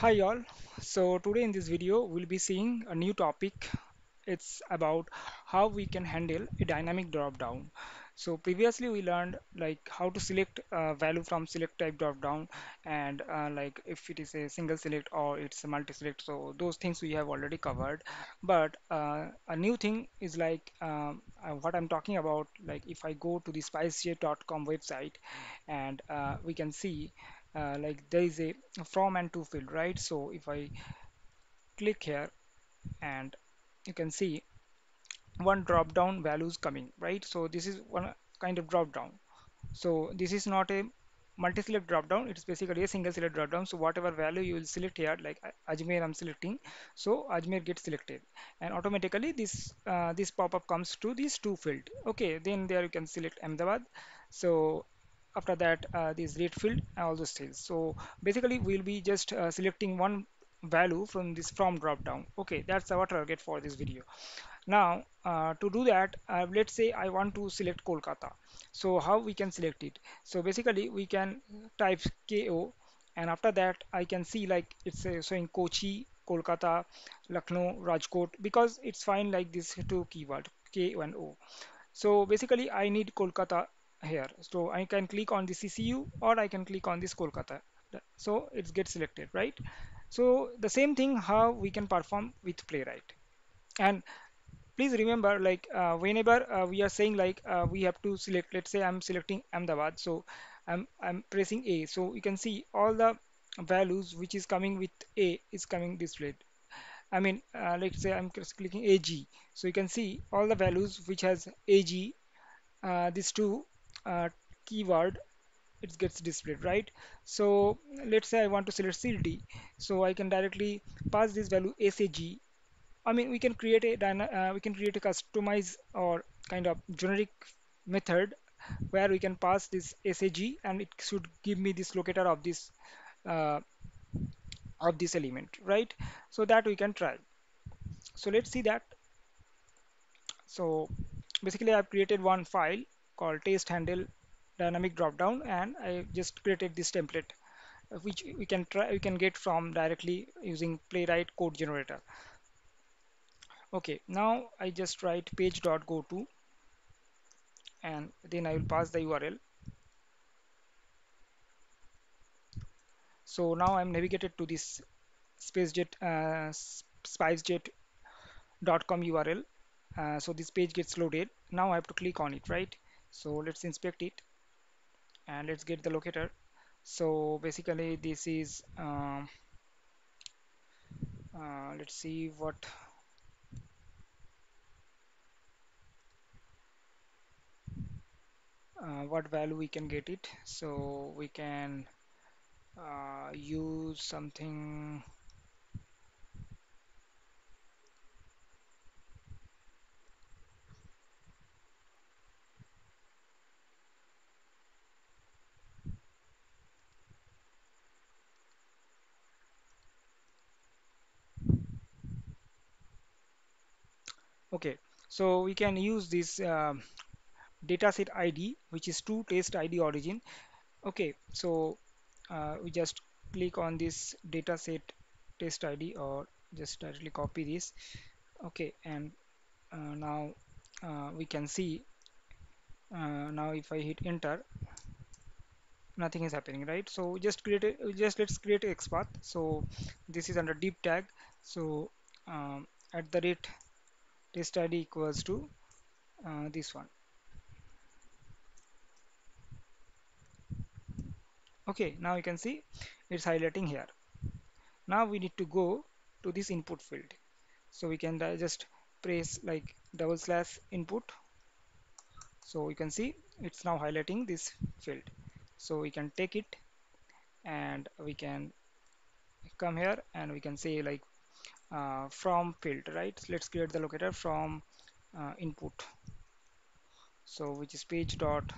Hi y'all. So today in this video we'll be seeing a new topic. It's about how we can handle a dynamic drop down. So previously we learned like how to select a value from select type drop down and uh, like if it is a single select or it's a multi select. So those things we have already covered. But uh, a new thing is like um, uh, what I'm talking about. Like if I go to the spicejet.com website and uh, we can see uh, like there is a from and to field right? So if I click here and you can see one drop down values coming right? So this is one kind of drop down. So this is not a multi-select drop down. It's basically a single select drop down. So whatever value you will select here like Ajmer I'm selecting. So Ajmer gets selected. And automatically this uh, this pop-up comes to these two field. Okay then there you can select Ahmedabad. So after that uh, this red field and all those things so basically we'll be just uh, selecting one value from this from drop down okay that's our target for this video now, uh, to do that, uh, let's say I want to select Kolkata. So how we can select it? So basically we can type KO and after that I can see like it's uh, showing Kochi, Kolkata, Lucknow, Rajkot because it's fine like this two keyword K and O. So basically I need Kolkata here. So I can click on the CCU or I can click on this Kolkata. So it gets selected, right? So the same thing how we can perform with Playwright. And please remember like uh, whenever uh, we are saying like uh, we have to select let's say I'm selecting Ahmedabad so I'm I'm pressing A so you can see all the values which is coming with A is coming displayed I mean uh, let's say I'm just clicking AG so you can see all the values which has AG uh, these two uh, keyword it gets displayed right so let's say I want to select city so I can directly pass this value SAG I mean, we can create a uh, we can create a customize or kind of generic method where we can pass this SAG and it should give me this locator of this uh, of this element, right? So that we can try. So let's see that. So basically, I've created one file called test handle dynamic dropdown, and I just created this template, uh, which we can try we can get from directly using Playwright code generator. Okay, now I just write page dot go page.goto and then I will pass the URL. So now I'm navigated to this SpaceJet uh, spicejet.com URL. Uh, so this page gets loaded. Now I have to click on it, right? So let's inspect it and let's get the locator. So basically this is um, uh, let's see what uh, what value we can get it. So we can uh, use something okay so we can use this um, dataset ID which is to test ID origin. Okay so uh, we just click on this dataset test ID or just directly copy this. Okay and uh, now uh, we can see uh, now if I hit enter nothing is happening right? So just create a just let's create XPath so this is under div tag. So um, at the rate test ID equals to uh, this one. Okay now you can see it's highlighting here. Now we need to go to this input field. So we can just press like double slash input. So you can see it's now highlighting this field. So we can take it and we can come here and we can say like uh, from field right? Let's create the locator from uh, input. So which is page dot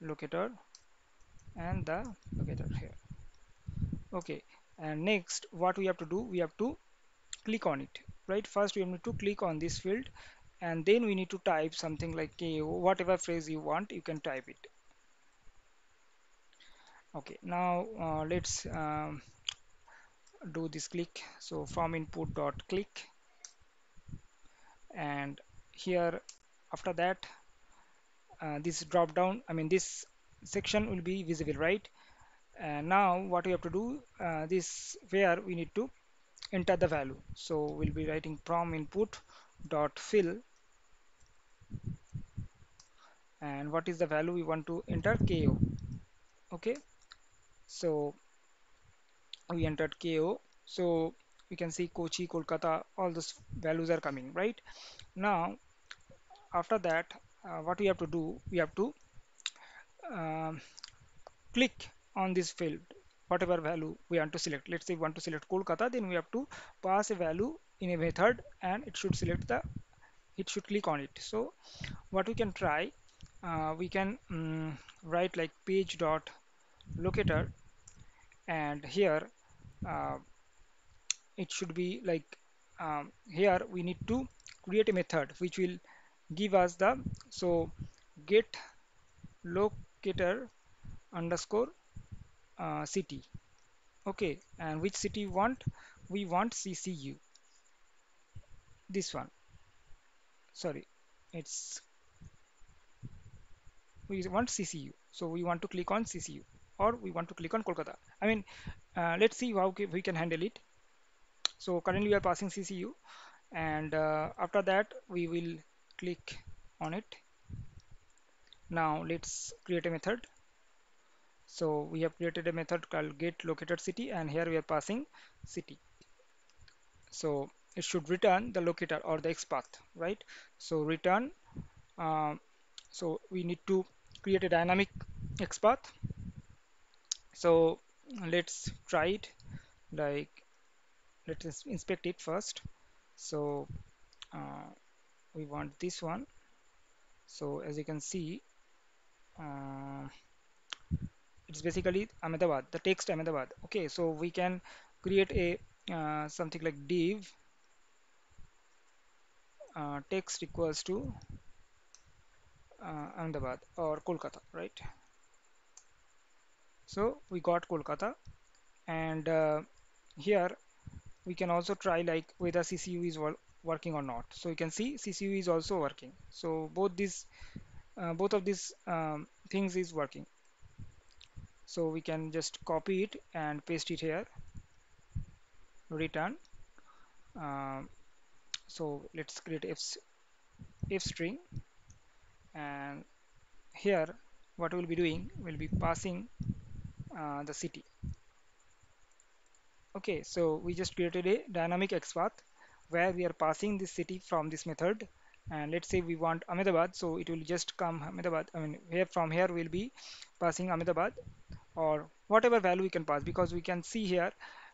locator and the locator here. Okay and next what we have to do we have to click on it right? First we need to click on this field and then we need to type something like whatever phrase you want you can type it. Okay now uh, let's um, do this click. So from input dot click. And here after that uh, this drop down I mean this section will be visible right? And now what we have to do uh, this where we need to enter the value. So we'll be writing from input dot fill. And what is the value we want to enter? KO okay? So we entered KO so we can see Kochi Kolkata all those values are coming right? Now after that uh, what we have to do we have to um, click on this field whatever value we want to select. Let's say we want to select Kolkata then we have to pass a value in a method and it should select the it should click on it. So what we can try uh, we can um, write like page dot locator and here uh, it should be like um, here we need to create a method which will give us the so get locator underscore uh, city okay and which city want? We want CCU this one. Sorry it's we want CCU so we want to click on CCU or we want to click on Kolkata. I mean uh, let's see how we can handle it. So currently we are passing CCU and uh, after that we will click on it. Now let's create a method. So we have created a method called get locator city and here we are passing city. So it should return the locator or the XPath right? So return um, so we need to create a dynamic XPath so let's try it. Like let's inspect it first. So uh, we want this one. So as you can see uh, it's basically Ahmedabad the text Ahmedabad. Okay so we can create a uh, something like div uh, text equals to uh, Ahmedabad or Kolkata right so we got Kolkata. And uh, here we can also try like whether CCU is working or not. So you can see CCU is also working. So both these uh, both of these um, things is working. So we can just copy it and paste it here. Return. Um, so let's create if, f string. And here what we'll be doing we'll be passing uh, the city. Okay so we just created a dynamic XPath where we are passing this city from this method. And let's say we want Ahmedabad so it will just come Ahmedabad. I mean here from here we'll be passing Ahmedabad or whatever value we can pass because we can see here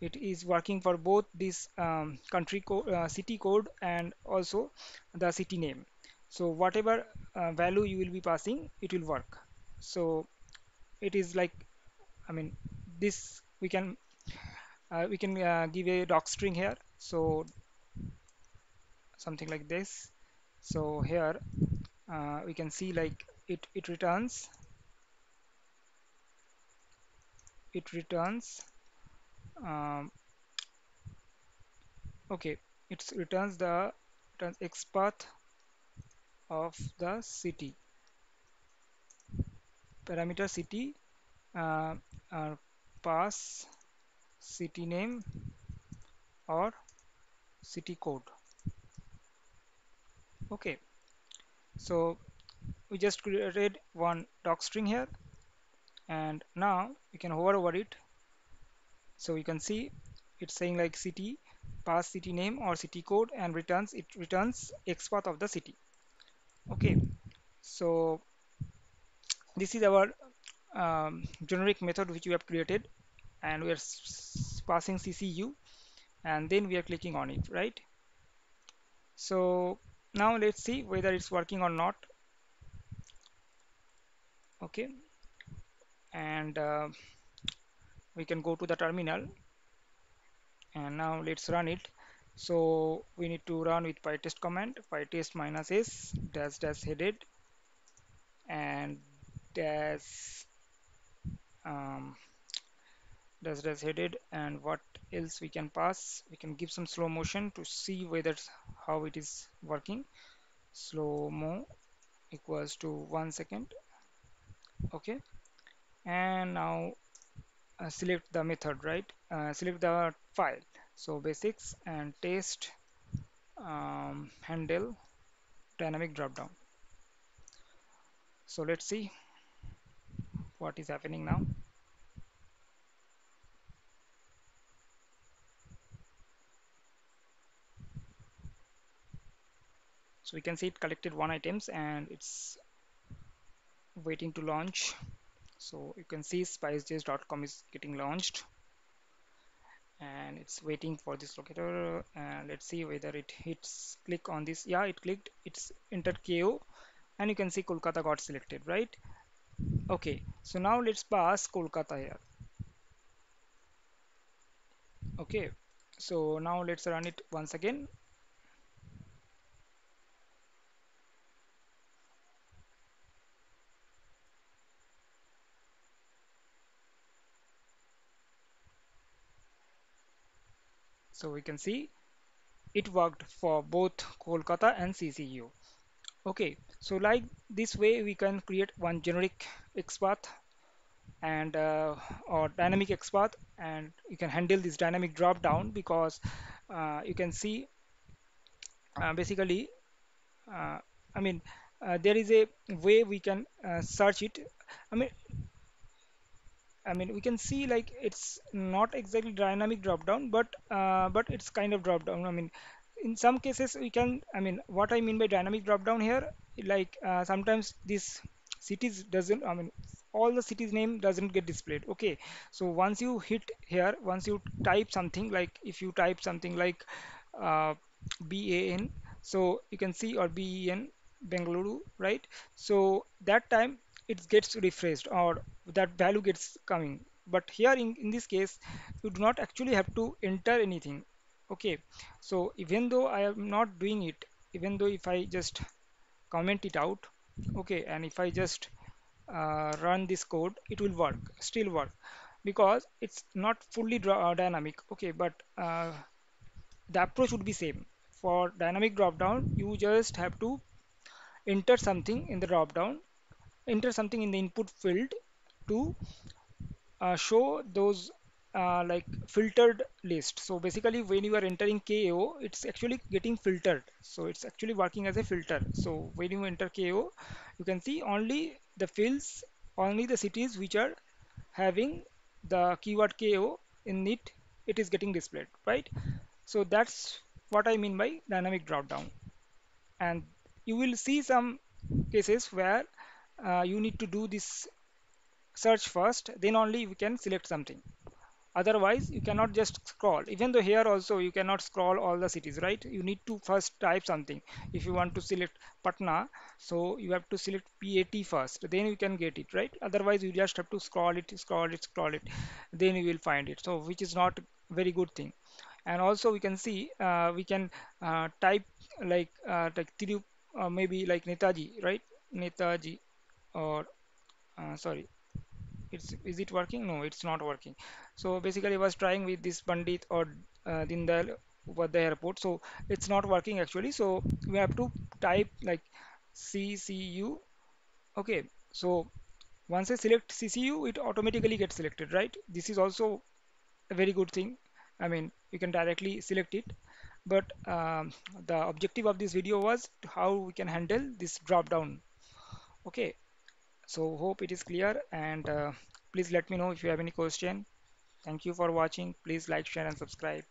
it is working for both this um, country code uh, city code and also the city name. So whatever uh, value you will be passing it will work. So it is like I mean this we can uh, we can uh, give a doc string here. So something like this. So here uh, we can see like it it returns. It returns um, okay it returns the returns x path of the city parameter city uh, uh, pass city name or city code. Okay. So we just created one doc string here and now you can hover over it. So you can see it's saying like city pass city name or city code and returns it returns XPath of the city. Okay. So this is our um, generic method which we have created and we are passing CCU and then we are clicking on it right? So now let's see whether it's working or not. Okay. And uh, we can go to the terminal. And now let's run it. So we need to run with pytest command pytest minus s dash dash headed and dash um, dash dash headed and what else we can pass? We can give some slow motion to see whether how it is working. Slow mo equals to one second. Okay. And now uh, select the method right? Uh, select the file. So basics and test um, handle dynamic drop down. So let's see what is happening now. So we can see it collected one items and it's waiting to launch. So you can see spicejet.com is getting launched and it's waiting for this locator. And let's see whether it hits click on this. Yeah it clicked. It's entered KO and you can see Kolkata got selected right okay so now let's pass Kolkata here. Okay so now let's run it once again. So we can see it worked for both Kolkata and CCU okay so like this way we can create one generic XPath and uh, or dynamic XPath and you can handle this dynamic drop down because uh, you can see uh, basically uh, I mean uh, there is a way we can uh, search it I mean I mean, we can see like it's not exactly dynamic drop down, but but it's kind of drop down. I mean, in some cases we can. I mean, what I mean by dynamic drop down here, like uh, sometimes this cities doesn't. I mean, all the cities name doesn't get displayed. Okay, so once you hit here, once you type something like if you type something like uh, BAN, so you can see or BEN Bengaluru, right? So that time it gets refreshed or that value gets coming but here in, in this case you do not actually have to enter anything okay so even though I am not doing it even though if I just comment it out okay and if I just uh, run this code it will work still work because it's not fully uh, dynamic okay but uh, the approach would be same. For dynamic drop down you just have to enter something in the drop down enter something in the input field to uh, show those uh, like filtered list. So basically when you are entering KO it's actually getting filtered. So it's actually working as a filter. So when you enter KO you can see only the fields only the cities which are having the keyword KO in it it is getting displayed right? So that's what I mean by dynamic drop down and you will see some cases where uh, you need to do this search first then only we can select something otherwise you cannot just scroll. Even though here also you cannot scroll all the cities right? You need to first type something. If you want to select Patna so you have to select PAT first. Then you can get it right? Otherwise you just have to scroll it scroll it scroll it. Then you will find it. So which is not very good thing. And also we can see uh, we can uh, type like uh, like Tiru, uh, maybe like Netaji right? Netaji or uh, sorry it's is it working? No it's not working. So basically I was trying with this Pandit or uh, Dindal over the airport. So it's not working actually. So we have to type like CCU okay so once I select CCU it automatically gets selected right? This is also a very good thing. I mean you can directly select it. But um, the objective of this video was how we can handle this drop down. Okay so hope it is clear and uh, please let me know if you have any question. Thank you for watching. Please like share and subscribe